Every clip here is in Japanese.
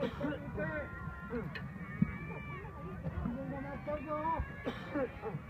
Thank you.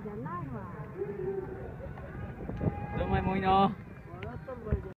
じゃないわ。どうもいもいの。